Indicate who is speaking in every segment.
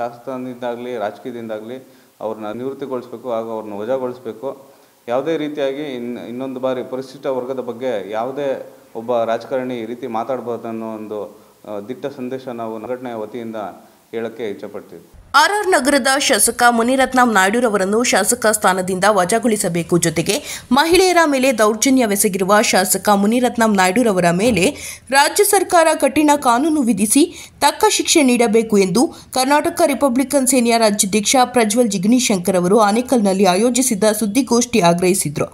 Speaker 1: ಶಾಸಕದಿಂದಾಗಲಿ ರಾಜಕೀಯದಿಂದಾಗಲಿ ಅವ್ರನ್ನ ನಿವೃತ್ತಿಗೊಳಿಸ್ಬೇಕು ಹಾಗೂ ಅವ್ರನ್ನ ವಜಾಗೊಳಿಸ್ಬೇಕು. ಯಾವುದೇ ರೀತಿಯಾಗಿ ಇನ್, ಇನ್ನೊಂದು ಬಾರಿ ಪರಿಶಿಷ್ಟ ವರ್ಗದ ಬಗ್ಗೆ ಯಾವುದೇ ಒಬ್ಬ ರಾಜಕಾರಣಿ ಈ ರೀತಿ ಮಾತಾಡ್ಬೋದು ಅನ್ನೋ ಒಂದು ದಿಟ್ಟ ಸಂದೇಶ ನಾವು ಸಂಘಟನೆಯ ವತಿಯಿಂದ ಹೇಳೋಕ್ಕೆ ಇಚ್ಛಪಡ್ತೀವಿ.
Speaker 2: ಆರ್ಆರ್ ನಗರದ ಶಾಸಕ ಮುನಿರತ್ನಂ ನಾಯ್ಡುರವರನ್ನು ಶಾಸಕ ಸ್ಥಾನದಿಂದ ವಜಾಗೊಳಿಸಬೇಕು ಜೊತೆಗೆ ಮಹಿಳೆಯರ ಮೇಲೆ ದೌರ್ಜನ್ಯವೆಸಗಿರುವ ಶಾಸಕ ಮುನಿರತ್ನಂ ನಾಯ್ಡುರವರ ಮೇಲೆ ರಾಜ್ಯ ಸರ್ಕಾರ ಕಠಿಣ ಕಾನೂನು ವಿಧಿಸಿ ತಕ್ಕ ಶಿಕ್ಷೆ ನೀಡಬೇಕು ಎಂದು ಕರ್ನಾಟಕ ರಿಪಬ್ಲಿಕನ್ ಸೇನೆಯ ರಾಜ್ಯಾಧ್ಯಕ್ಷ ಪ್ರಜ್ವಲ್ ಜಿಗ್ನಿಶಂಕರ್ ಅವರು ಆನೇಕಲ್ನಲ್ಲಿ ಆಯೋಜಿಸಿದ್ದ ಸುದ್ದಿಗೋಷ್ಠಿ ಆಗ್ರಹಿಸಿದರು.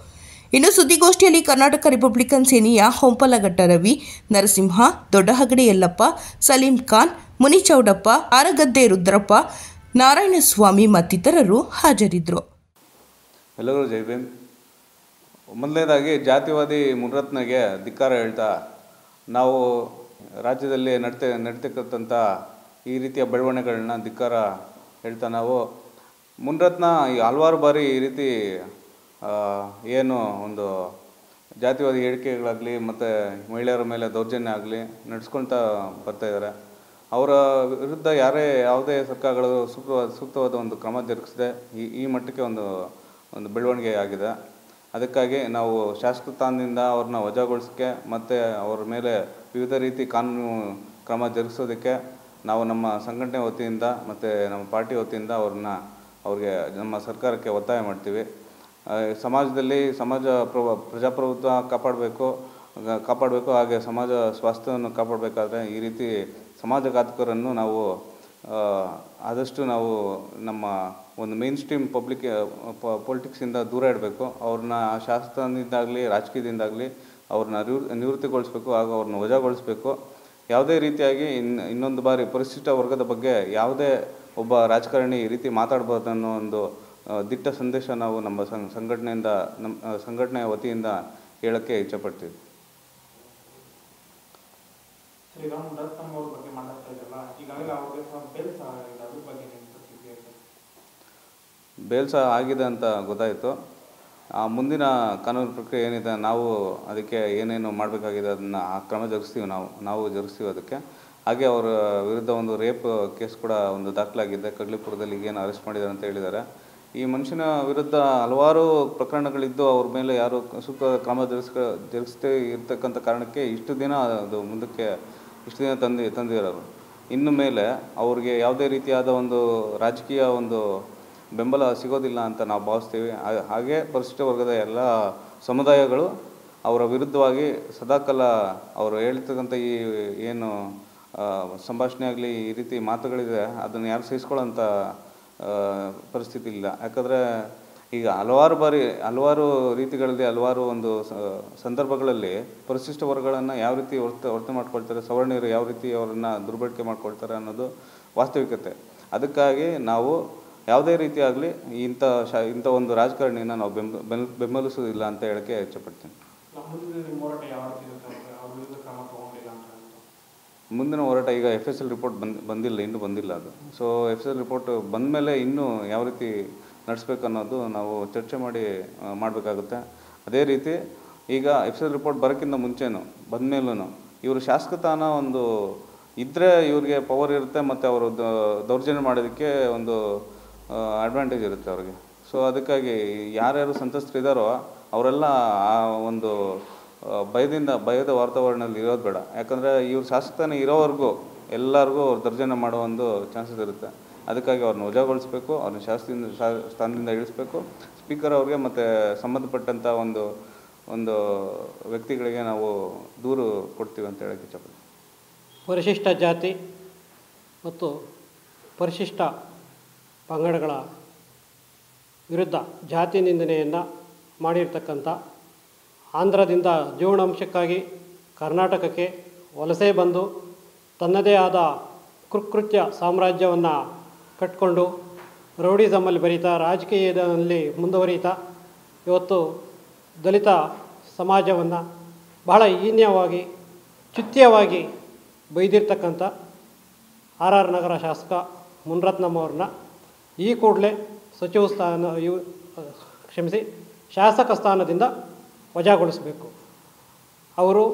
Speaker 2: ಇನ್ನು ಸುದ್ದಿಗೋಷ್ಠಿಯಲ್ಲಿ ಕರ್ನಾಟಕ ರಿಪಬ್ಲಿಕನ್ ಸೇನೆಯ ಹೊಂಪಲಘಟ್ಟ ರವಿ, ನರಸಿಂಹ, ದೊಡ್ಡಹಗಡೆ ಯಲ್ಲಪ್ಪ, ಸಲೀಂ ಖಾನ್, ಮುನಿಚೌಡಪ್ಪ, ಆರಗದ್ದೆ ರುದ್ರಪ್ಪ ನಾರಾಯಣಸ್ವಾಮಿ ಮತ್ತಿತರರು ಹಾಜರಿದ್ದರು.
Speaker 1: ಎಲ್ಲರೂ ಜೈ ಭೀಮ್. ಮೊದಲನೇದಾಗಿ ಜಾತಿವಾದಿ ಮುನರತ್ನಗೆ ಧಿಕ್ಕಾರ ಹೇಳ್ತಾ ನಾವು ರಾಜ್ಯದಲ್ಲಿ ನಡ್ತ ನಡ್ತಕ್ಕಂಥ ಈ ರೀತಿಯ ಬೆಳವಣಿಗೆಗಳನ್ನ ಧಿಕ್ಕಾರ ಹೇಳ್ತಾ ನಾವು. ಮುನರತ್ನ ಹಲವಾರು ಬಾರಿ ಈ ರೀತಿ ಏನು ಒಂದು ಜಾತಿವಾದಿ ಹೇಳಿಕೆಗಳಾಗಲಿ ಮತ್ತು ಮಹಿಳೆಯರ ಮೇಲೆ ದೌರ್ಜನ್ಯ ಆಗಲಿ ನಡೆಸ್ಕೊಳ್ತಾ ಬರ್ತಾ ಇದ್ದಾರೆ. ಅವರ ವಿರುದ್ಧ ಯಾರೇ ಯಾವುದೇ ಸರ್ಕಾರಗಳು ಸೂಕ್ತವಾದ ಸೂಕ್ತವಾದ ಒಂದು ಕ್ರಮ ಜರುಗಿಸದೆ, ಈ ಈ ಮಟ್ಟಕ್ಕೆ ಒಂದು ಒಂದು ಬೆಳವಣಿಗೆ ಆಗಿದೆ. ಅದಕ್ಕಾಗಿ ನಾವು ಶಾಸಕ ಸ್ಥಾನದಿಂದ ಅವ್ರನ್ನ ವಜಾಗೊಳಿಸೋಕ್ಕೆ ಮತ್ತು ಅವರ ಮೇಲೆ ವಿವಿಧ ರೀತಿ ಕಾನೂನು ಕ್ರಮ ಜರುಗಿಸೋದಕ್ಕೆ ನಾವು ನಮ್ಮ ಸಂಘಟನೆ ವತಿಯಿಂದ ಮತ್ತು ನಮ್ಮ ಪಾರ್ಟಿ ವತಿಯಿಂದ ಅವ್ರನ್ನ, ಅವ್ರಿಗೆ ನಮ್ಮ ಸರ್ಕಾರಕ್ಕೆ ಒತ್ತಾಯ ಮಾಡ್ತೀವಿ. ಸಮಾಜದಲ್ಲಿ ಸಮಾಜ ಪ್ರಭ, ಪ್ರಜಾಪ್ರಭುತ್ವ ಕಾಪಾಡಬೇಕು. ಕಾಪಾಡಬೇಕು, ಹಾಗೆ ಸಮಾಜ ಸ್ವಾಸ್ಥ್ಯವನ್ನು ಕಾಪಾಡಬೇಕಾದ್ರೆ ಈ ರೀತಿ ಸಮಾಜಘಾತಕರನ್ನು ನಾವು ಆದಷ್ಟು ನಾವು ನಮ್ಮ ಒಂದು ಮೇನ್ ಸ್ಟ್ರೀಮ್ ಪಬ್ಲಿಕ್ ಪೊಲಿಟಿಕ್ಸಿಂದ ದೂರ ಇಡಬೇಕು. ಅವ್ರನ್ನ ಶಾಸ್ತ್ರದಿಂದಾಗಲಿ ರಾಜಕೀಯದಿಂದಾಗಲಿ ಅವ್ರನ್ನ ನಿವೃತ್ತಿಗೊಳಿಸ್ಬೇಕು ಹಾಗೂ ಅವ್ರನ್ನ ವಜಾಗೊಳಿಸ್ಬೇಕು. ಯಾವುದೇ ರೀತಿಯಾಗಿ ಇನ್, ಇನ್ನೊಂದು ಬಾರಿ ಪರಿಶಿಷ್ಟ ವರ್ಗದ ಬಗ್ಗೆ ಯಾವುದೇ ಒಬ್ಬ ರಾಜಕಾರಣಿ ಈ ರೀತಿ ಮಾತಾಡ್ಬೋದು ಅನ್ನೋ ಒಂದು ದಿಟ್ಟ ಸಂದೇಶ ನಾವು ನಮ್ಮ ಸಂಘ ಸಂಘಟನೆಯಿಂದ, ನಮ್ಮ ಸಂಘಟನೆಯ ವತಿಯಿಂದ ಹೇಳೋಕ್ಕೆ ಇಚ್ಛಪಡ್ತೀವಿ
Speaker 3: ರತ್ನಮ್ ಅವ್ರ ಬಗ್ಗೆ ಮಾತಾಡ್ತಾ ಇದ್ರಲ್ಲ, ಈಗಾಗಲೇ ಅವ್ರಿಗೆ ಸಹ ಆಗಿದೆ ಬಗ್ಗೆ
Speaker 1: ಬೇಲ್ ಸಹ ಆಗಿದೆ ಅಂತ ಗೊತ್ತಾಯಿತು. ಆ ಮುಂದಿನ ಕಾನೂನು ಪ್ರಕ್ರಿಯೆ ಏನಿದೆ, ನಾವು ಅದಕ್ಕೆ ಏನೇನು ಮಾಡಬೇಕಾಗಿದೆ ಅದನ್ನು ಆ ಕ್ರಮ ಜರುಗಿಸ್ತೀವಿ ನಾವು ನಾವು ಜರುಗಿಸ್ತೀವಿ ಅದಕ್ಕೆ. ಹಾಗೆ ಅವರ ವಿರುದ್ಧ ಒಂದು ರೇಪ್ ಕೇಸ್ ಕೂಡ ಒಂದು ದಾಖಲಾಗಿದೆ, ಕಡ್ಲಿಪುರದಲ್ಲಿ ಈಗೇನು ಅರೆಸ್ಟ್ ಮಾಡಿದ್ದಾರೆ ಅಂತ ಹೇಳಿದ್ದಾರೆ. ಈ ಮನುಷ್ಯನ ವಿರುದ್ಧ ಹಲವಾರು ಪ್ರಕರಣಗಳಿದ್ದು ಅವ್ರ ಮೇಲೆ ಯಾರು ಸೂಕ್ತ ಕ್ರಮ ಜರುಗಿಸ್ ಜರುಗಿಸ್ತೇ ಇರ್ತಕ್ಕಂಥ ಕಾರಣಕ್ಕೆ ಇಷ್ಟು ದಿನ ಅದು ಮುಂದಕ್ಕೆ ಇಷ್ಟು ದಿನ ತಂದು ತಂದಿರೋರು ಇನ್ನು ಮೇಲೆ ಅವ್ರಿಗೆ ಯಾವುದೇ ರೀತಿಯಾದ ಒಂದು ರಾಜಕೀಯ ಒಂದು ಬೆಂಬಲ ಸಿಗೋದಿಲ್ಲ ಅಂತ ನಾವು ಭಾವಿಸ್ತೀವಿ. ಹಾಗೆ ಪರಿಶಿಷ್ಟ ವರ್ಗದ ಎಲ್ಲ ಸಮುದಾಯಗಳು ಅವರ ವಿರುದ್ಧವಾಗಿ ಸದಾಕಾಲ ಅವರು ಹೇಳ್ತಕ್ಕಂಥ ಈ ಏನು ಸಂಭಾಷಣೆ ಆಗಲಿ, ಈ ರೀತಿ ಮಾತುಗಳಿದೆ, ಅದನ್ನು ಯಾರು ಸಹಿಸ್ಕೊಳ್ಳೋಂಥ ಪರಿಸ್ಥಿತಿ ಇಲ್ಲ. ಯಾಕಂದರೆ ಈಗ ಹಲವಾರು ಬಾರಿ ಹಲವಾರು ರೀತಿಗಳಲ್ಲಿ ಹಲವಾರು ಒಂದು ಸಂದರ್ಭಗಳಲ್ಲಿ ಪರಿಶಿಷ್ಟ ವರ್ಗಗಳನ್ನು ಯಾವ ರೀತಿ ವರ್ತ ವರ್ತನೆ ಮಾಡ್ಕೊಳ್ತಾರೆ ಸವರ್ಣೀಯರು ಯಾವ ರೀತಿ ಅವರನ್ನು ದುರ್ಬಳಕೆ ಮಾಡ್ಕೊಳ್ತಾರೆ ಅನ್ನೋದು ವಾಸ್ತವಿಕತೆ. ಅದಕ್ಕಾಗಿ ನಾವು ಯಾವುದೇ ರೀತಿಯಾಗಲಿ ಇಂಥ ಶಾ ಇಂಥ ಒಂದು ರಾಜಕಾರಣಿಯನ್ನು ನಾವು ಬೆಂಬ ಬೆಂಬಲಿಸೋದಿಲ್ಲ ಅಂತ ಹೇಳೋಕ್ಕೆ ಇಚ್ಛಪಡ್ತೀನಿ.
Speaker 3: ಮುಂದಿನ ಹೋರಾಟ
Speaker 1: ಮುಂದಿನ ಈಗ ಎಫ್ ಎಸ್ ಎಲ್ ರಿಪೋರ್ಟ್ ಬಂದು ಬಂದಿಲ್ಲ ಇನ್ನೂ ಬಂದಿಲ್ಲ ಅದು. So F S L report ಬಂದ ಮೇಲೆ ಇನ್ನೂ ಯಾವ ರೀತಿ ನಡೆಸ್ಬೇಕು ಅನ್ನೋದು ನಾವು ಚರ್ಚೆ ಮಾಡಿ ಮಾಡಬೇಕಾಗುತ್ತೆ. ಅದೇ ರೀತಿ ಈಗ ಎಫ್ ರಿಪೋರ್ಟ್ ಬರೋಕ್ಕಿಂತ ಮುಂಚೆನೂ ಬಂದಮೇಲೂ ಇವರು ಶಾಸಕತಾನ ಒಂದು ಇದ್ದರೆ ಇವ್ರಿಗೆ ಪವರ್ ಇರುತ್ತೆ ಮತ್ತು ಅವರು ದೌರ್ಜನ್ಯ ಮಾಡೋದಕ್ಕೆ ಒಂದು ಅಡ್ವಾಂಟೇಜ್ ಇರುತ್ತೆ ಅವ್ರಿಗೆ. ಸೊ ಅದಕ್ಕಾಗಿ ಯಾರ್ಯಾರು ಸಂತ್ರಸ್ತರಿದ್ದಾರೋ ಅವರೆಲ್ಲ ಆ ಒಂದು ಭಯದಿಂದ, ಭಯದ ವಾತಾವರಣದಲ್ಲಿ ಇರೋದು ಬೇಡ. ಯಾಕಂದರೆ ಇವ್ರು ಶಾಸಕತನ ಇರೋವರೆಗೂ ಎಲ್ಲರಿಗೂ ಅವ್ರು ದರ್ಜನ ಮಾಡೋ ಒಂದು ಚಾನ್ಸಸ್ ಇರುತ್ತೆ. ಅದಕ್ಕಾಗಿ ಅವ್ರನ್ನ ವಜಾಗೊಳಿಸ್ಬೇಕು, ಅವ್ರನ್ನ ಶಾಸಕದಿಂದ ಶಾ- ಸ್ಥಾನದಿಂದ ಇಳಿಸ್ಬೇಕು. ಸ್ಪೀಕರ್ ಅವ್ರಿಗೆ ಮತ್ತು ಸಂಬಂಧಪಟ್ಟಂಥ ಒಂದು ಒಂದು ವ್ಯಕ್ತಿಗಳಿಗೆ ನಾವು ದೂರು ಕೊಡ್ತೀವಿ ಅಂತ ಹೇಳೋಕ್ಕೆ ಇಚ್ಛಪಡ್ತೀವಿ
Speaker 4: ಪರಿಶಿಷ್ಟ ಜಾತಿ ಮತ್ತು ಪರಿಶಿಷ್ಟ ಪಂಗಡಗಳ ವಿರುದ್ಧ ಜಾತಿ ನಿಂದನೆಯನ್ನು ಮಾಡಿರ್ತಕ್ಕಂಥ ಆಂಧ್ರದಿಂದ ಜೀವನಾಂಶಕ್ಕಾಗಿ ಕರ್ನಾಟಕಕ್ಕೆ ವಲಸೆ ಬಂದು ತನ್ನದೇ ಆದ ಕೃಕೃತ್ಯ ಸಾಮ್ರಾಜ್ಯವನ್ನು ಕಟ್ಕೊಂಡು ರೌಡಿಸಮಲ್ಲಿ ಬರೀತಾ ರಾಜಕೀಯದಲ್ಲಿ ಮುಂದುವರಿತಾ. ಇವತ್ತು ದಲಿತ ಸಮಾಜವನ್ನು ಬಹಳ ಹೀನ್ಯವಾಗಿ, ಚ್ಯುತ್ಯವಾಗಿ ಬೈದಿರ್ತಕ್ಕಂಥ ಆರ್ ಆರ್ ನಗರ ಶಾಸಕ ಮುನ್ರತ್ನಮ್ಮವ್ರನ್ನ ಈ ಕೂಡಲೇ ಸಚಿವ ಸ್ಥಾನ, ಇವು, ಕ್ಷಮಿಸಿ, ಶಾಸಕ ಸ್ಥಾನದಿಂದ ವಜಾಗೊಳಿಸಬೇಕು. ಅವರು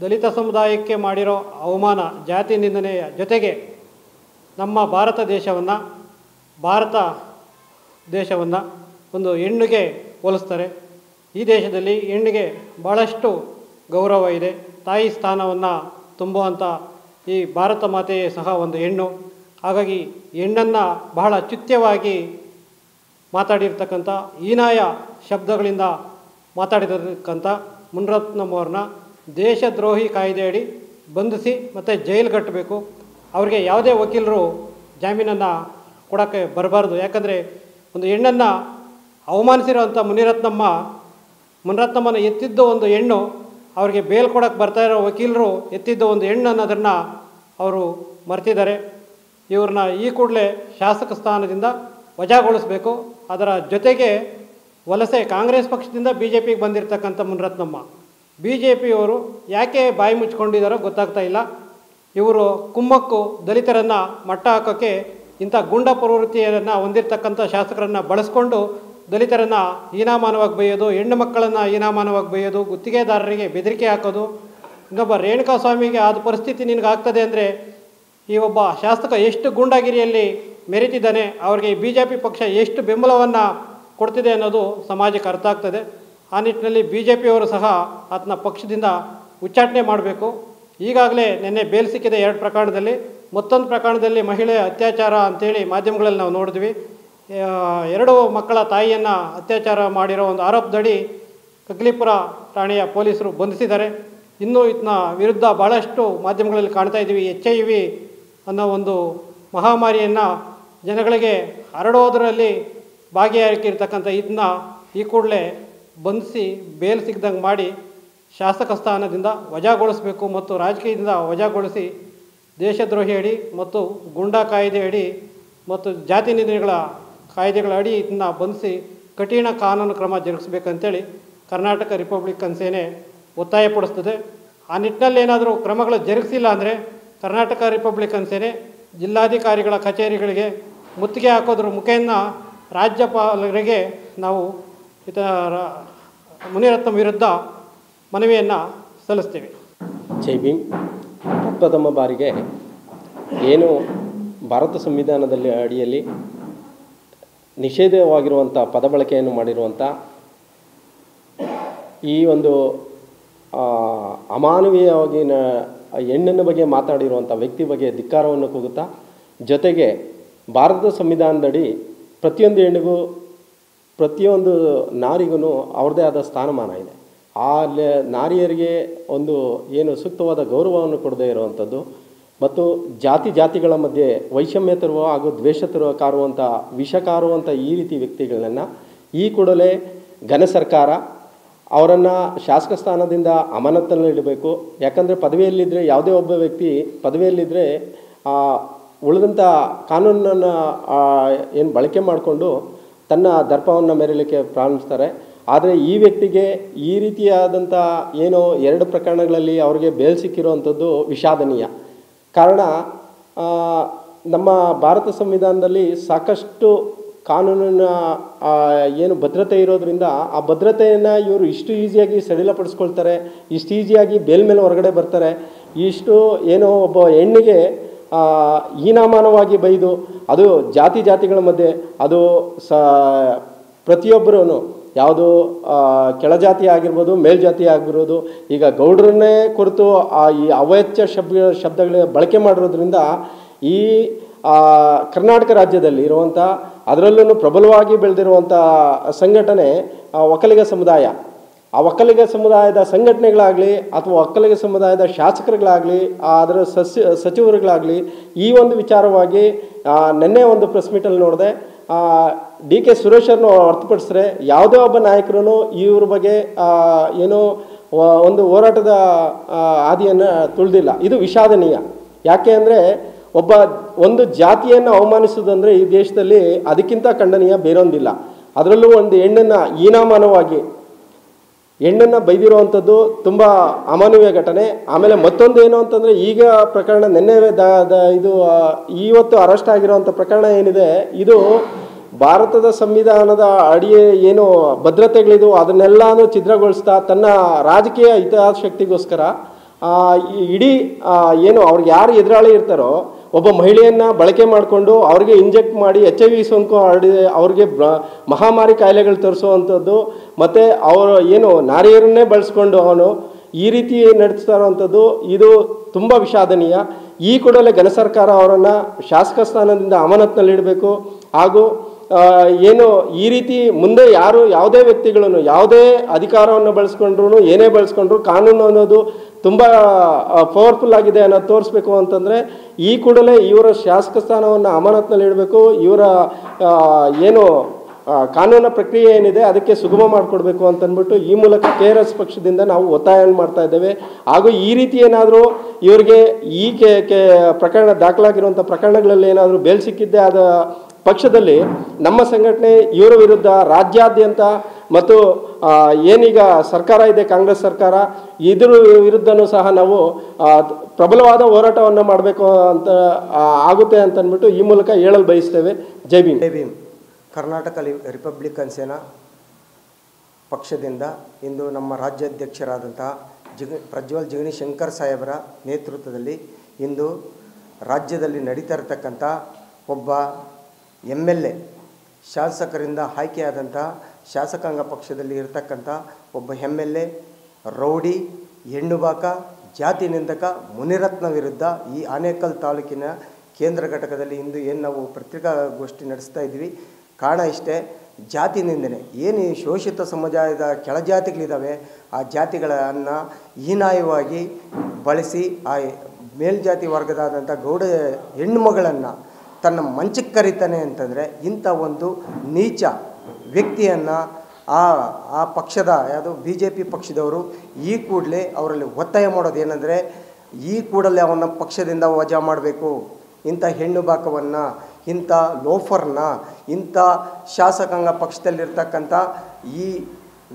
Speaker 4: ದಲಿತ ಸಮುದಾಯಕ್ಕೆ ಮಾಡಿರೋ ಅವಮಾನ ಜಾತಿ ನಿಂದನೆಯ ಜೊತೆಗೆ ನಮ್ಮ ಭಾರತ ದೇಶವನ್ನು ಭಾರತ ದೇಶವನ್ನು ಒಂದು ಹೆಣ್ಣಿಗೆ ಹೋಲಿಸ್ತಾರೆ. ಈ ದೇಶದಲ್ಲಿ ಹೆಣ್ಣಿಗೆ ಭಾಳಷ್ಟು ಗೌರವ ಇದೆ. ತಾಯಿ ಸ್ಥಾನವನ್ನು ತುಂಬುವಂಥ ಈ ಭಾರತ ಮಾತೆಯೇ ಸಹ ಒಂದು ಹೆಣ್ಣು. ಹಾಗಾಗಿ ಹೆಣ್ಣನ್ನು ಬಹಳ ಅತ್ಯುತ್ಯವಾಗಿ ಮಾತಾಡಿರ್ತಕ್ಕಂಥ ಹೀನಾಯ ಶಬ್ದಗಳಿಂದ ಮಾತಾಡಿರ್ತಕ್ಕಂಥ ಮುನ್ರತ್ನಮ್ಮವ್ರನ್ನ ದೇಶದ್ರೋಹಿ ಕಾಯ್ದೆಯಡಿ ಬಂಧಿಸಿ ಮತ್ತು ಜೈಲು ಕಟ್ಟಬೇಕು. ಅವ್ರಿಗೆ ಯಾವುದೇ ವಕೀಲರು ಜಾಮೀನನ್ನು ಕೊಡೋಕ್ಕೆ ಬರಬಾರ್ದು. ಯಾಕಂದರೆ ಒಂದು ಹೆಣ್ಣನ್ನು ಅವಮಾನಿಸಿರೋವಂಥ ಮುನಿರತ್ನಮ್ಮ ಮುನಿರತ್ನಮ್ಮನ ಎತ್ತಿದ್ದ ಒಂದು ಹೆಣ್ಣು ಅವ್ರಿಗೆ ಬೇಲ್ ಕೊಡೋಕ್ಕೆ ಬರ್ತಾ ಇರೋ ವಕೀಲರು ಎತ್ತಿದ್ದ ಒಂದು ಹೆಣ್ಣು ಅನ್ನೋದನ್ನು ಅವರು ಮರೆತಿದ್ದಾರೆ. ಇವ್ರನ್ನ ಈ ಕೂಡಲೇ ಶಾಸಕ ಸ್ಥಾನದಿಂದ ವಜಾಗೊಳಿಸಬೇಕು. ಅದರ ಜೊತೆಗೆ ವಲಸೆ ಕಾಂಗ್ರೆಸ್ ಪಕ್ಷದಿಂದ ಬಿ ಜೆ ಪಿಗೆ ಬಂದಿರತಕ್ಕಂಥ ಮುನಿರತ್ನಮ್ಮ ಬಿ ಜೆ ಪಿಯವರು ಯಾಕೆ ಬಾಯಿ ಮುಚ್ಕೊಂಡಿದ್ದಾರೋ ಗೊತ್ತಾಗ್ತಾ ಇಲ್ಲ. ಇವರು ಕುಮ್ಮಕ್ಕು ದಲಿತರನ್ನು ಮಟ್ಟ ಹಾಕೋಕ್ಕೆ ಇಂಥ ಗುಂಡ ಪ್ರವೃತ್ತಿಯನ್ನು ಹೊಂದಿರತಕ್ಕಂಥ ಶಾಸಕರನ್ನು ಬಳಸ್ಕೊಂಡು ದಲಿತರನ್ನು ಹೀನಾಮಾನವಾಗಿ ಬೈಯೋದು, ಹೆಣ್ಣು ಮಕ್ಕಳನ್ನು ಹೀನಾಮಾನವಾಗಿ ಬೈಯೋದು, ಗುತ್ತಿಗೆದಾರರಿಗೆ ಬೆದರಿಕೆ ಹಾಕೋದು. ಇನ್ನೊಬ್ಬ ರೇಣುಕಾ ಸ್ವಾಮಿಗೆ ಆದ ಪರಿಸ್ಥಿತಿ ನಿನಗಾಗ್ತದೆ ಅಂದರೆ ಈ ಒಬ್ಬ ಶಾಸಕ ಎಷ್ಟು ಗೂಂಡಾಗಿರಿಯಲ್ಲಿ ಮೆರೀತಿದ್ದಾನೆ, ಅವರಿಗೆ ಬಿ ಜೆ ಪಿ ಪಕ್ಷ ಎಷ್ಟು ಬೆಂಬಲವನ್ನು ಕೊಡ್ತಿದೆ ಅನ್ನೋದು ಸಮಾಜಕ್ಕೆ ಅರ್ಥ ಆಗ್ತದೆ. ಆ ನಿಟ್ಟಿನಲ್ಲಿ ಬಿ ಜೆ ಪಿಯವರು ಸಹ ಆತನ ಪಕ್ಷದಿಂದ ಉಚ್ಚಾಟನೆ ಮಾಡಬೇಕು. ಈಗಾಗಲೇ ನಿನ್ನೆ ಬೇಲ್ ಸಿಕ್ಕಿದೆ ಎರಡು ಪ್ರಕರಣದಲ್ಲಿ, ಮತ್ತೊಂದು ಪ್ರಕರಣದಲ್ಲಿ ಮಹಿಳೆ ಅತ್ಯಾಚಾರ ಅಂತೇಳಿ ಮಾಧ್ಯಮಗಳಲ್ಲಿ ನಾವು ನೋಡಿದ್ವಿ. ಎರಡು ಮಕ್ಕಳ ತಾಯಿಯನ್ನು ಅತ್ಯಾಚಾರ ಮಾಡಿರೋ ಒಂದು ಆರೋಪದಡಿ ಕಗ್ಲಿಪುರ ಠಾಣೆಯ ಪೊಲೀಸರು ಬಂಧಿಸಿದ್ದಾರೆ. ಇನ್ನೂ ಇದನ್ನ ವಿರುದ್ಧ ಭಾಳಷ್ಟು ಮಾಧ್ಯಮಗಳಲ್ಲಿ ಕಾಣ್ತಾ ಇದ್ದೀವಿ. ಎಚ್ ಐ ವಿ ಅನ್ನೋ ಒಂದು ಮಹಾಮಾರಿಯನ್ನು ಜನಗಳಿಗೆ ಹರಡೋದರಲ್ಲಿ ಭಾಗಿಯಾಗಿರ್ತಕ್ಕಂಥ ಇದನ್ನ ಈ ಕೂಡಲೇ ಬಂಧಿಸಿ ಬೇಲ್ ಸಿಗ್ದಂಗೆ ಮಾಡಿ ಶಾಸಕ ಸ್ಥಾನದಿಂದ ವಜಾಗೊಳಿಸಬೇಕು ಮತ್ತು ರಾಜಕೀಯದಿಂದ ವಜಾಗೊಳಿಸಿ ದೇಶದ್ರೋಹಿ ಅಡಿ ಮತ್ತು ಗೂಂಡಾ ಕಾಯ್ದೆ ಅಡಿ ಮತ್ತು ಜಾತಿ ನಿಂದನೆಗಳ ಕಾಯ್ದೆಗಳ ಅಡಿ ಇದನ್ನ ಬಂಧಿಸಿ ಕಠಿಣ ಕಾನೂನು ಕ್ರಮ ಜರುಗಿಸ್ಬೇಕಂತೇಳಿ ಕರ್ನಾಟಕ ರಿಪಬ್ಲಿಕನ್ ಸೇನೆ ಒತ್ತಾಯಪಡಿಸ್ತದೆ. ಆ ನಿಟ್ಟಿನಲ್ಲಿ ಏನಾದರೂ ಕ್ರಮಗಳು ಜರುಗಿಸಿಲ್ಲ ಅಂದರೆ ಕರ್ನಾಟಕ ರಿಪಬ್ಲಿಕನ್ ಸೇನೆ ಜಿಲ್ಲಾಧಿಕಾರಿಗಳ ಕಚೇರಿಗಳಿಗೆ ಮುತ್ತಿಗೆ ಹಾಕೋದ್ರ ಮುಖೇನ ರಾಜ್ಯಪಾಲರಿಗೆ ನಾವು ಇತ ಮುನಿರತ್ನ ವಿರುದ್ಧ ಮನವಿಯನ್ನು ಸಲ್ಲಿಸ್ತೀವಿ.
Speaker 5: ಜೈ ಭೀಮ್. ಪ್ರಥಮ ಬಾರಿಗೆ ಏನು ಭಾರತ ಸಂವಿಧಾನದಲ್ಲಿ ಅಡಿಯಲ್ಲಿ ನಿಷೇಧವಾಗಿರುವಂಥ ಪದ ಬಳಕೆಯನ್ನು ಮಾಡಿರುವಂಥ ಈ ಒಂದು ಅಮಾನವೀಯವಾಗಿ ನ ಹೆಣ್ಣಿನ ಬಗ್ಗೆ ಮಾತಾಡಿರುವಂಥ ವ್ಯಕ್ತಿ ಬಗ್ಗೆ ಧಿಕ್ಕಾರವನ್ನು ಕೂಗುತ್ತಾ, ಜೊತೆಗೆ ಭಾರತದ ಸಂವಿಧಾನದಡಿ ಪ್ರತಿಯೊಂದು ಹೆಣ್ಣಿಗೂ ಪ್ರತಿಯೊಂದು ನಾರಿಗೂ ಅವ್ರದ್ದೇ ಆದ ಸ್ಥಾನಮಾನ ಇದೆ. ಆ ನಾರಿಯರಿಗೆ ಒಂದು ಏನು ಸೂಕ್ತವಾದ ಗೌರವವನ್ನು ಕೊಡದೇ ಇರುವಂಥದ್ದು ಮತ್ತು ಜಾತಿ ಜಾತಿಗಳ ಮಧ್ಯೆ ವೈಷಮ್ಯ ತರುವ ಹಾಗೂ ದ್ವೇಷ ತರುವ ಕಾರುವಂಥ ವಿಷ ಕಾರುವಂಥ ಈ ರೀತಿ ವ್ಯಕ್ತಿಗಳನ್ನು ಈ ಕೂಡಲೇ ಘನ ಸರ್ಕಾರ ಅವರನ್ನು ಶಾಸಕ ಸ್ಥಾನದಿಂದ ಅಮಾನತಲ್ಲಿ ಇಡಬೇಕು ಯಾಕಂದರೆ ಪದವಿಯಲ್ಲಿದ್ದರೆ ಯಾವುದೇ ಒಬ್ಬ ವ್ಯಕ್ತಿ ಪದವಿಯಲ್ಲಿದ್ದರೆ ಉಳಿದಂಥ ಕಾನೂನನ್ನು ಏನು ಬಳಕೆ ಮಾಡಿಕೊಂಡು ತನ್ನ ದರ್ಪವನ್ನು ಮೆರೀಲಿಕ್ಕೆ ಪ್ರಾರಂಭಿಸ್ತಾರೆ. ಆದರೆ ಈ ವ್ಯಕ್ತಿಗೆ ಈ ರೀತಿಯಾದಂಥ ಏನು ಎರಡು ಪ್ರಕರಣಗಳಲ್ಲಿ ಅವರಿಗೆ ಬೇಲ್ ಸಿಕ್ಕಿರುವಂಥದ್ದು ವಿಷಾದನೀಯ. ಕಾರಣ ನಮ್ಮ ಭಾರತ ಸಂವಿಧಾನದಲ್ಲಿ ಸಾಕಷ್ಟು ಕಾನೂನಿನ ಏನು ಭದ್ರತೆ ಇರೋದರಿಂದ ಆ ಭದ್ರತೆಯನ್ನು ಇವರು ಇಷ್ಟು ಈಸಿಯಾಗಿ ಸಡಿಲಪಡಿಸ್ಕೊಳ್ತಾರೆ, ಇಷ್ಟು ಈಸಿಯಾಗಿ ಬೇಲ್ ಮೇಲೆ ಹೊರಗಡೆ ಬರ್ತಾರೆ, ಇಷ್ಟು ಏನೋ ಒಬ್ಬ ಹೆಣ್ಣಿಗೆ ಹೀನಾಮಾನವಾಗಿ ಬೈದು, ಅದು ಜಾತಿ ಜಾತಿಗಳ ಮಧ್ಯೆ, ಅದು ಸ ಪ್ರತಿಯೊಬ್ಬರೂ ಯಾವುದು ಕೆಳಜಾತಿ ಆಗಿರ್ಬೋದು ಮೇಲ್ಜಾತಿ ಆಗಿರ್ಬೋದು, ಈಗ ಗೌಡ್ರನ್ನೇ ಕುರಿತು ಆ ಈ ಅವಾಚ್ಯ ಶಬ್ದ ಶಬ್ದಗಳ ಬಳಕೆ ಮಾಡಿರೋದ್ರಿಂದ ಈ ಕರ್ನಾಟಕ ರಾಜ್ಯದಲ್ಲಿ ಇರುವಂಥ ಅದರಲ್ಲೂ ಪ್ರಬಲವಾಗಿ ಬೆಳೆದಿರುವಂಥ ಸಂಘಟನೆ ಒಕ್ಕಲಿಗ ಸಮುದಾಯ. ಆ ಒಕ್ಕಲಿಗ ಸಮುದಾಯದ ಸಂಘಟನೆಗಳಾಗಲಿ ಅಥವಾ ಒಕ್ಕಲಿಗ ಸಮುದಾಯದ ಶಾಸಕರುಗಳಾಗಲಿ ಅದರ ಸಸ್ಯ, ಸಚಿವರುಗಳಾಗಲಿ ಈ ಒಂದು ವಿಚಾರವಾಗಿ ನಿನ್ನೆ ಒಂದು ಪ್ರೆಸ್ ಮೀಟಲ್ಲಿ ನೋಡಿದೆ. ಡಿ ಕೆ ಸುರೇಶರನ್ನು ಹೊರತುಪಡಿಸಿದ್ರೆ ಯಾವುದೇ ಒಬ್ಬ ನಾಯಕರೂ ಇವ್ರ ಬಗ್ಗೆ ಏನು ಒಂದು ಹೋರಾಟದ ಹಾದಿಯನ್ನು ತುಳಿದಿಲ್ಲ. ಇದು ವಿಷಾದನೀಯ. ಯಾಕೆ ಅಂದರೆ ಒಬ್ಬ ಒಂದು ಜಾತಿಯನ್ನು ಅವಮಾನಿಸೋದಂದರೆ ಈ ದೇಶದಲ್ಲಿ ಅದಕ್ಕಿಂತ ಖಂಡನೀಯ ಬೇರೊಂದಿಲ್ಲ. ಅದರಲ್ಲೂ ಒಂದು ಹೆಣ್ಣನ್ನು ಹೀನಾಮಾನವಾಗಿ ಹೆಣ್ಣನ್ನು ಬೈದಿರುವಂಥದ್ದು ತುಂಬ ಅಮಾನವೀಯ ಘಟನೆ. ಆಮೇಲೆ ಮತ್ತೊಂದು ಏನು ಅಂತಂದರೆ, ಈಗ ಪ್ರಕರಣ ನಿನ್ನೆ ಇದು ಇವತ್ತು ಅರೆಸ್ಟ್ ಆಗಿರುವಂಥ ಪ್ರಕರಣ ಏನಿದೆ, ಇದು ಭಾರತದ ಸಂವಿಧಾನದ ಅಡಿಯ ಏನು ಭದ್ರತೆಗಳಿದು ಅದನ್ನೆಲ್ಲಾನು ಛಿದ್ರಗೊಳಿಸ್ತಾ ತನ್ನ ರಾಜಕೀಯ ಹಿತಾಸಕ್ತಿಗೋಸ್ಕರ ಇಡೀ ಏನು ಅವ್ರಿಗೆ ಯಾರು ಎದುರಾಳಿ ಇರ್ತಾರೋ ಒಬ್ಬ ಮಹಿಳೆಯನ್ನು ಬಳಕೆ ಮಾಡಿಕೊಂಡು ಅವ್ರಿಗೆ ಇಂಜೆಕ್ಟ್ ಮಾಡಿ ಎಚ್ ಐ ವಿ ಸೋಂಕು ಹರಡಿ ಅವ್ರಿಗೆ ಮಹಾಮಾರಿ ಕಾಯಿಲೆಗಳು ತರಿಸುವಂಥದ್ದು, ಮತ್ತು ಅವರು ಏನು ನಾರಿಯರನ್ನೇ ಬಳಸ್ಕೊಂಡು ಅವನು ಈ ರೀತಿ ನಡೆಸ್ತಾ ಇರೋವಂಥದ್ದು, ಇದು ತುಂಬ ವಿಷಾದನೀಯ. ಈ ಕೂಡಲೇ ಘನ ಸರ್ಕಾರ ಅವರನ್ನು ಶಾಸಕ ಸ್ಥಾನದಿಂದ ಅಮಾನತ್ನಲ್ಲಿಡಬೇಕು. ಹಾಗೂ ಏನು ಈ ರೀತಿ ಮುಂದೆ ಯಾರು ಯಾವುದೇ ವ್ಯಕ್ತಿಗಳನ್ನು ಯಾವುದೇ ಅಧಿಕಾರವನ್ನು ಬಳಸ್ಕೊಂಡ್ರು ಏನೇ ಬಳಸ್ಕೊಂಡ್ರು ಕಾನೂನು ಅನ್ನೋದು ತುಂಬ ಪವರ್ಫುಲ್ ಆಗಿದೆ ಅನ್ನೋದು ತೋರಿಸ್ಬೇಕು ಅಂತಂದರೆ, ಈ ಕೂಡಲೇ ಇವರ ಶಾಸಕ ಸ್ಥಾನವನ್ನು ಅಮಾನತ್ನಲ್ಲಿ ಇಡಬೇಕು, ಇವರ ಏನು ಕಾನೂನು ಪ್ರಕ್ರಿಯೆ ಏನಿದೆ ಅದಕ್ಕೆ ಸುಗಮ ಮಾಡಿಕೊಡ್ಬೇಕು ಅಂತಂದ್ಬಿಟ್ಟು ಈ ಮೂಲಕ ಕೆ ಆರ್ ಎಸ್ ಪಕ್ಷದಿಂದ ನಾವು ಒತ್ತಾಯ ಮಾಡ್ತಾ ಇದ್ದೇವೆ. ಹಾಗೂ ಈ ರೀತಿ ಏನಾದರೂ ಇವರಿಗೆ ಈ ಕೆ ಪ್ರಕರಣ ದಾಖಲಾಗಿರುವಂಥ ಪ್ರಕರಣಗಳಲ್ಲಿ ಏನಾದರೂ ಬೇಲ್ ಸಿಕ್ಕಿದ್ದೇ ಆದ ಪಕ್ಷದಲ್ಲಿ ನಮ್ಮ ಸಂಘಟನೆ ಇವರ ವಿರುದ್ಧ ರಾಜ್ಯಾದ್ಯಂತ ಮತ್ತು ಏನೀಗ ಸರ್ಕಾರ ಇದೆ, ಕಾಂಗ್ರೆಸ್ ಸರ್ಕಾರ, ಇದ್ರ ವಿರುದ್ಧನೂ ಸಹ ನಾವು ಪ್ರಬಲವಾದ ಹೋರಾಟವನ್ನು ಮಾಡಬೇಕು ಅಂತ ಆಗುತ್ತೆ ಅಂತ ಅಂದ್ಬಿಟ್ಟು ಈ ಮೂಲಕ ಹೇಳಲು ಬಯಸ್ತೇವೆ. ಜೈ ಭೀಮ್.
Speaker 6: ಜೈ ಭೀಮ್. ಕರ್ನಾಟಕ ರಿಪಬ್ಲಿಕನ್ ಸೇನಾ ಪಕ್ಷದಿಂದ ಇಂದು ನಮ್ಮ ರಾಜ್ಯಾಧ್ಯಕ್ಷರಾದಂತಹ ಜಿಗ, ಪ್ರಜ್ವಲ್ ಜಗನಿ ಶಂಕರ್ ಸಾಹೇಬರ ನೇತೃತ್ವದಲ್ಲಿ ಇಂದು ರಾಜ್ಯದಲ್ಲಿ ನಡೀತಾ ಇರತಕ್ಕಂಥ ಒಬ್ಬ ಎಂ ಎಲ್ ಎ ಶಾಸಕರಿಂದ ಆಯ್ಕೆಯಾದಂಥ ಶಾಸಕಾಂಗ ಪಕ್ಷದಲ್ಲಿ ಇರತಕ್ಕಂಥ ಒಬ್ಬ ಎಂ ಎಲ್ ಎ, ರೌಡಿ, ಹೆಣ್ಣುಬಾಕ, ಜಾತಿ ನಿಂದಕ, ಮುನಿರತ್ನ ವಿರುದ್ಧ ಈ ಆನೇಕಲ್ ತಾಲೂಕಿನ ಕೇಂದ್ರ ಘಟಕದಲ್ಲಿ ಇಂದು ಏನು ನಾವು ಪತ್ರಿಕಾಗೋಷ್ಠಿ ನಡೆಸ್ತಾ ಇದ್ವಿ ಕಾರಣ ಇಷ್ಟೇ, ಜಾತಿ ನಿಂದನೆ. ಏನು ಈ ಶೋಷಿತ ಸಮುದಾಯದ ಕೆಳಜಾತಿಗಳಿದ್ದಾವೆ ಆ ಜಾತಿಗಳನ್ನು ಹೀನಾಯವಾಗಿ ಬಳಸಿ, ಆ ಮೇಲ್ಜಾತಿ ವರ್ಗದಾದಂಥ ಗೌಡ ಹೆಣ್ಣುಮಗಳನ್ನು ತನ್ನ ಮಂಚಕ್ಕೆ ಕರೀತಾನೆ ಅಂತಂದರೆ ಇಂಥ ಒಂದು ನೀಚ ವ್ಯಕ್ತಿಯನ್ನು ಆ ಆ ಪಕ್ಷದ, ಯಾವುದು ಬಿ ಜೆ ಪಿ ಪಕ್ಷದವರು ಈ ಕೂಡಲೇ ಅವರಲ್ಲಿ ಒತ್ತಾಯ ಮಾಡೋದು ಏನಂದರೆ ಈ ಕೂಡಲೇ ಅವನ ಪಕ್ಷದಿಂದ ವಜಾ ಮಾಡಬೇಕು. ಇಂಥ ಹೆಣ್ಣು ಬಾಕವನ್ನು, ಇಂಥ ಲೋಫರ್ನ, ಇಂಥ ಶಾಸಕಾಂಗ ಪಕ್ಷದಲ್ಲಿರ್ತಕ್ಕಂಥ ಈ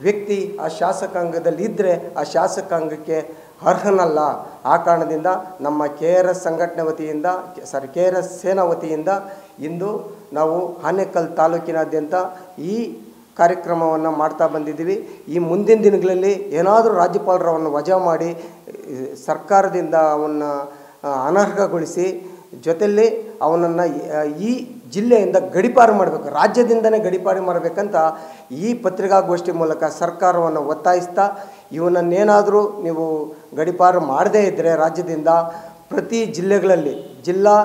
Speaker 6: ವ್ಯಕ್ತಿ ಆ ಶಾಸಕಾಂಗದಲ್ಲಿದ್ದರೆ ಆ ಶಾಸಕಾಂಗಕ್ಕೆ ಅರ್ಹನಲ್ಲ. ಆ ಕಾರಣದಿಂದ ನಮ್ಮ ಕೆ ಆರ್ ಎಸ್ ಸಂಘಟನೆ ವತಿಯಿಂದ ಸಾರಿ ಕೆ ಆರ್ ಎಸ್ ಸೇನಾ ವತಿಯಿಂದ ಇಂದು ನಾವು ಆನೇಕಲ್ ತಾಲೂಕಿನಾದ್ಯಂತ ಈ ಕಾರ್ಯಕ್ರಮವನ್ನು ಮಾಡ್ತಾ ಬಂದಿದ್ದೀವಿ. ಈ ಮುಂದಿನ ದಿನಗಳಲ್ಲಿ ಏನಾದರೂ ರಾಜ್ಯಪಾಲರವನ್ನು ವಜಾ ಮಾಡಿ, ಸರ್ಕಾರದಿಂದ ಅವನ್ನು ಅನರ್ಹಗೊಳಿಸಿ ಜೊತೆಯಲ್ಲಿ ಅವನನ್ನು ಈ ಜಿಲ್ಲೆಯಿಂದ ಗಡಿಪಾರು ಮಾಡಬೇಕು, ರಾಜ್ಯದಿಂದನೇ ಗಡಿಪಾರು ಮಾಡಬೇಕಂತ ಈ ಪತ್ರಿಕಾಗೋಷ್ಠಿ ಮೂಲಕ ಸರ್ಕಾರವನ್ನು ಒತ್ತಾಯಿಸ್ತಾ ಇವನನ್ನೇನಾದರೂ ನೀವು ಗಡಿಪಾರು ಮಾಡದೇ ಇದ್ದರೆ ರಾಜ್ಯದಿಂದ ಪ್ರತಿ ಜಿಲ್ಲೆಗಳಲ್ಲಿ ಜಿಲ್ಲಾ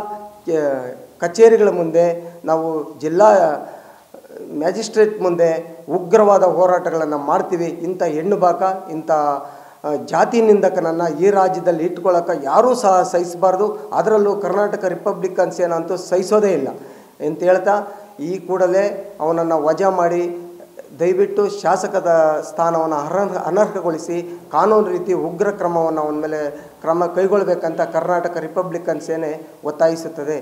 Speaker 6: ಕಚೇರಿಗಳ ಮುಂದೆ ನಾವು ಜಿಲ್ಲಾ, ಮ್ಯಾಜಿಸ್ಟ್ರೇಟ್ ಮುಂದೆ ಉಗ್ರವಾದ ಹೋರಾಟಗಳನ್ನು ಮಾಡ್ತೀವಿ. ಇಂಥ ಹೆಣ್ಣು ಬಾಕ, ಇಂಥ ಜಾತಿ ನಿಂದಕನನ್ನು ಈ ರಾಜ್ಯದಲ್ಲಿ ಇಟ್ಕೊಳ್ಳೋಕೆ ಯಾರೂ ಸಹ ಸಹಿಸಬಾರ್ದು. ಅದರಲ್ಲೂ ಕರ್ನಾಟಕ ರಿಪಬ್ಲಿಕನ್ಸ್ ಏನಂತೂ ಸಹಿಸೋದೇ ಇಲ್ಲ. ಅಂತ ಹೇಳ್ತಾ, ಈ ಕೂಡಲೇ ಅವನನ್ನು ವಜಾ ಮಾಡಿ ದಯವಿಟ್ಟು ಶಾಸಕದ ಸ್ಥಾನವನ್ನು ಅರ್ಹ ಅನರ್ಹಗೊಳಿಸಿ ಕಾನೂನು ರೀತಿ ಉಗ್ರ ಕ್ರಮವನ್ನು ಅವನ ಮೇಲೆ ಕ್ರಮ ಕೈಗೊಳ್ಳಬೇಕಂತ ಕರ್ನಾಟಕ ರಿಪಬ್ಲಿಕನ್ ಸೇನೆ ಒತ್ತಾಯಿಸುತ್ತದೆ.